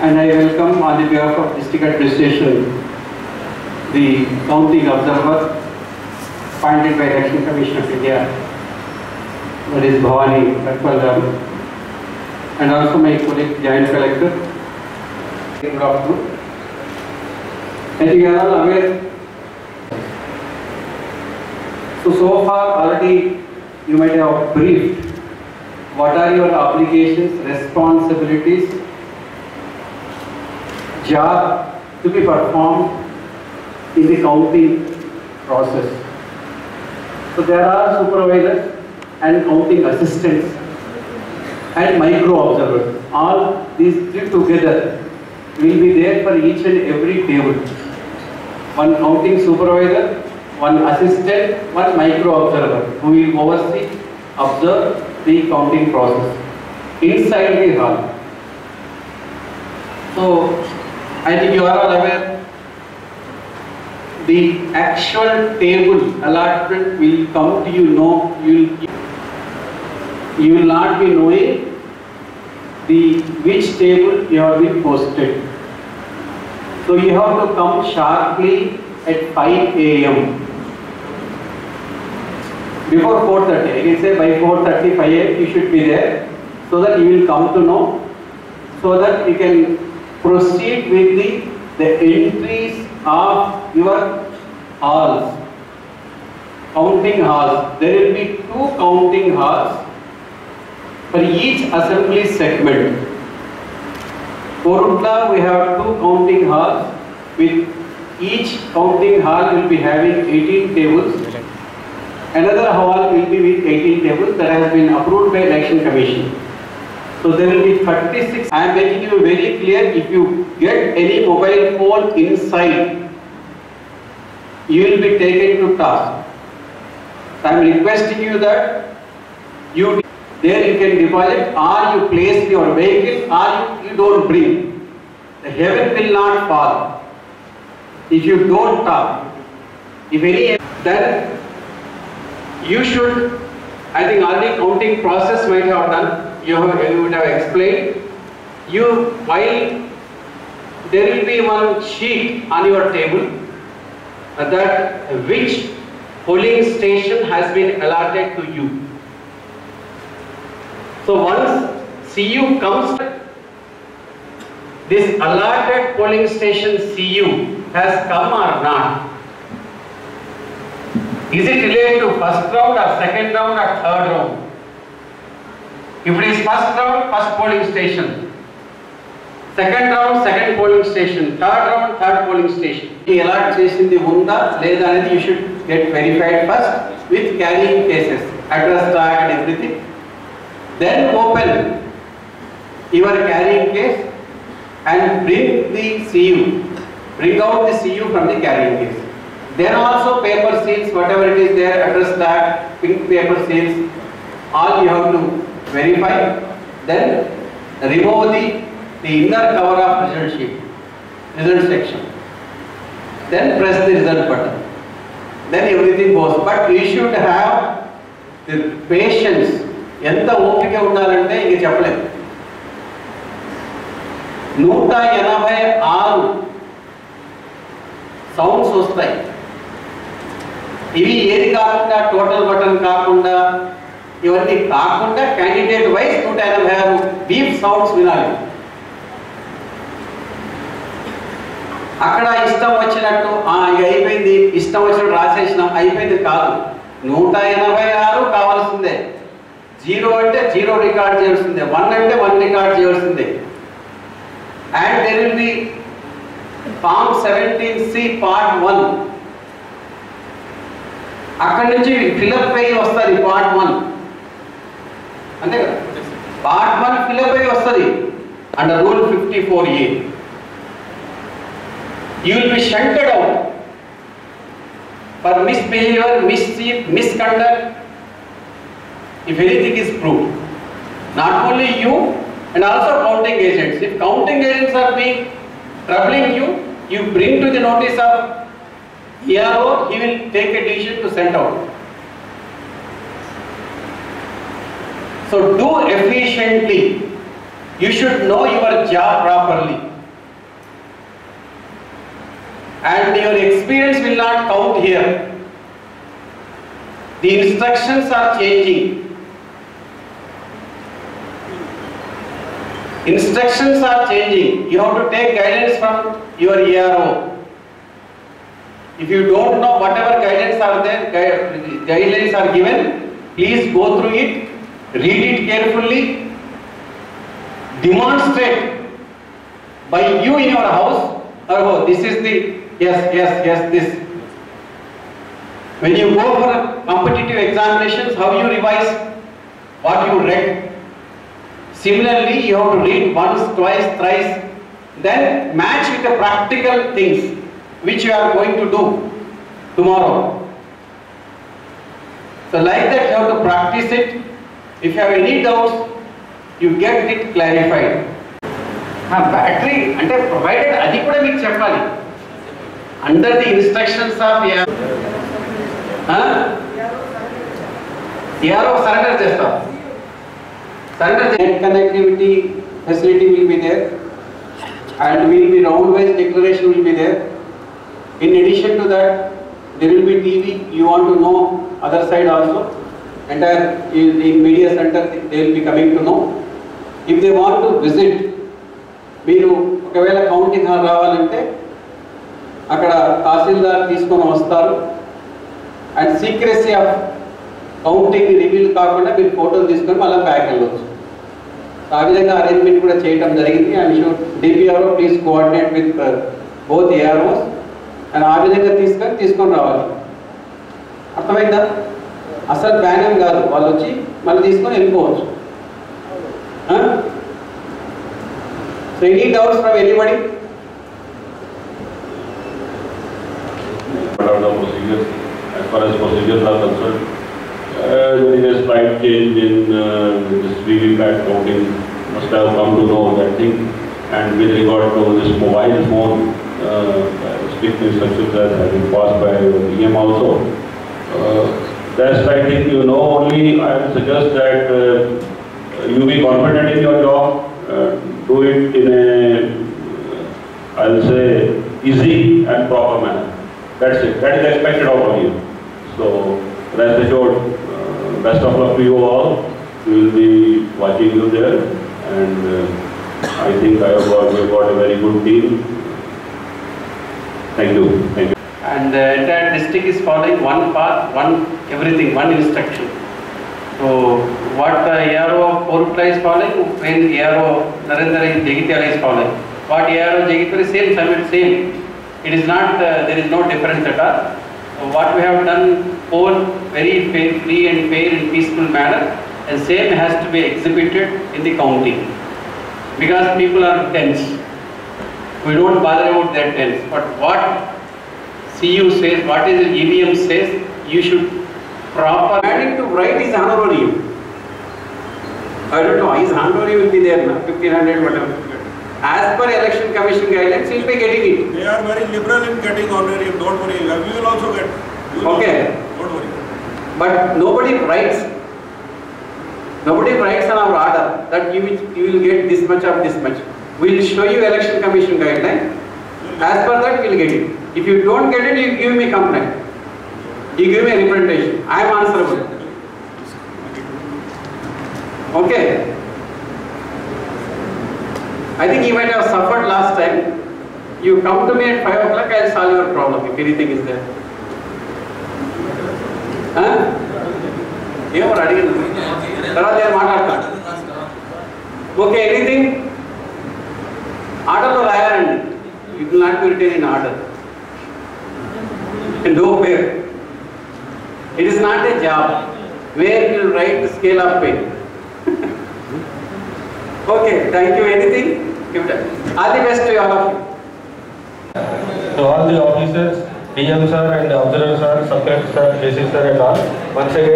and I welcome on the behalf of District Administration the counting observer appointed by Election Commission of India, that is Bhavani Ratwal Garu, and also my colleague Joint Collector. Good afternoon. Think you are all aware. So, so far already you might have briefed what are your obligations, responsibilities, job to be performed in the counting process. So there are supervisors and counting assistants and micro observers. All these three together will be there for each and every table. One counting supervisor, one assistant, one micro observer who will oversee, observe the counting process inside the hall. So I think you are all aware the actual table allotment will come to you know you will you will not be knowing the which table you have been posted. So you have to come sharply at 5 a.m. Before 4.30, I can say by 4.30, 5 a.m. you should be there so that you will come to know so that you can proceed with the, the entries of your halls, counting halls. There will be two counting halls for each assembly segment. For Korutla we have two counting halls with each counting hall will be having 18 tables. Another hall will be with 18 tables that has been approved by election commission. So there will be 36. I am making you very clear if you get any mobile phone inside, you will be taken to task. I am requesting you that you there you can deposit or you place your vehicle or you, you don't bring. The heaven will not fall if you don't talk. If any, then you should, I think already counting process might have done, you, have, you would have explained. You, while there will be one sheet on your table uh, that which polling station has been allotted to you. So once CU comes, this allotted polling station CU has come or not? Is it related to first round or second round or third round? If it is first round, first polling station. Second round, second polling station. Third round, third polling station. ఈ allot చేసింది ఉందా లేదా అనేది you should get verified first with carrying cases address track and everything then open your carrying case and bring the CU, bring out the CU from the carrying case. Then also paper seals, whatever it is there, address tag, pink paper seals, all you have to verify. Then remove the, the inner cover of result sheet, result section. Then press the result button. Then everything goes. But you should have the patience. ఎంత ఓపిక ఉండాలంటే ఇంక చెప్పలేదు నూట ఎనభై ఆరు sounds వస్తాయి ఇవి ఏది కాకుండా టోటల్ బటన్ కాకుండా ఇవన్నీ కాకుండా క్యాండిడేట్ వైజ్ నూట ఎనభై ఆరు బీఫ్ సౌండ్స్ వినాలి. అక్కడ ఇష్టం వచ్చినట్టు ఆ ఇక అయిపోయింది ఇష్టం వచ్చినట్టు రాసేసినాం అయిపోయింది కాదు. నూట ఎనభై ఆరు కావాల్సిందే. జీరో అంటే జీరో రికార్డ్ చేయాల్సిందే. వన్ అంటే వన్ రికార్డ్ చేయాల్సిందే. And there will be Form 17C Part 1. అక్కడి నుంచి ఫిలప్ అయ్యి వస్తుంది పార్ట్ వన్ అంతే కదా పార్ట్ వన్ ఫిలప్ అయ్యి వస్తుంది under rule fifty four A you will be shunted out for misbehaviour mischief misconduct if anything is proved. Not only you and also counting agents. If counting agents are being troubling you, you bring to the notice of ERO, he will take a decision to send out. So do efficiently. You should know your job properly. And your experience will not count here. The instructions are changing. Instructions are changing. You have to take guidance from your ERO. If you don't know whatever guidance are there, gui- guidelines are given, please go through it, read it carefully, demonstrate by you in your house, oh, this is the, yes, yes, yes, this. When you go for competitive examinations, how you revise what you read. Similarly, you have to read once, twice, thrice, then match with the practical things which you are going to do tomorrow. So like that you have to practice it. If you any doubts you you get it battery అంటే provided అది కూడా మీకు చెప్పాలి under the instructions of ARO surrender చేస్తాం surrender connectivity facility will be there and will be round wise declaration will be there in addition to that there be TV you want to know other side also Entire the media center, they will be coming to know. If they want to visit, మీరు ఒకవేళ counting hall రావాలంటే అక్కడ తహసీల్దార్ తీసుకొని వస్తారు. And secrecy of counting reveal కాకుండా మీరు ఫోటోలు తీసుకొని మళ్ళీ బ్యాక్ వెళ్ళవచ్చు ఆ విధంగా అరేంజ్మెంట్ కూడా చేయడం జరిగింది. And sure DPRO please coordinate with both AROs and ఆ విధంగా తీసుకొని తీసుకొని రావాలి. అర్థమైందా? అసలు బ్యాన్ ఏం కాదు వాళ్ళు వచ్చి మళ్ళీ తీసుకొని వెళ్ళిపోవచ్చు so any doubts from anybody What are the procedures, as far as procedures are concerned? Uh, There is a slight change in uh, this VVPAT counting, must have come to know that thing. And with regard to this mobile phone, uh, strict instructions that have been passed by PM also. Uh, That's, I think, you know, only I would suggest that uh, you be confident in your job, uh, do it in a, uh, I'll say, easy and proper manner. That's it, that is expected out of you. So, rest assured, uh, best of luck to you all. We will be watching you there and uh, I think I have got, got a very good team. Thank you, thank you. And the entire district is following one path, one, everything, one instruction. So what the ARO of Korutla is following, when ARO Narendra Jagitiala is following. What ARO Jagitiala is same, same, same. It is not, uh, there is no difference at all. So what we have done, poll very free and fair and peaceful manner, and same has to be exhibited in the counting. Because people are tense. We don't bother about their tense, but what CU says, what is the EVM says, you should proper. Adding to right is honorarium. I don't know, his honorarium will be there now, fifteen hundred, whatever. As per election commission guidelines, he'll be getting it. They are very liberal in getting honorarium, don't worry, we will also get. will Okay. get, Don't worry. But nobody writes, nobody writes on our order that you will, you will get this much of this much. We'll show you election commission guideline. As per that, we'll get it. If you don't get it, you give me complaint. You give me a representation. I am answerable. Okay. I think you might have suffered last time. You come to me at five o'clock, I'll solve your problem if anything is there. Huh? ఏమో అడిగింది తర్వాత నేను మాట్లాడతా okay anything ఆర్డర్లో రాయాలండి it will not be retain in order and do fair. It is not a job where you write the scale of pay. okay, thank you. Anything? All the best to all of you. To all the officers, DM sir and observer sir, subject sir, JC sir and all, once again,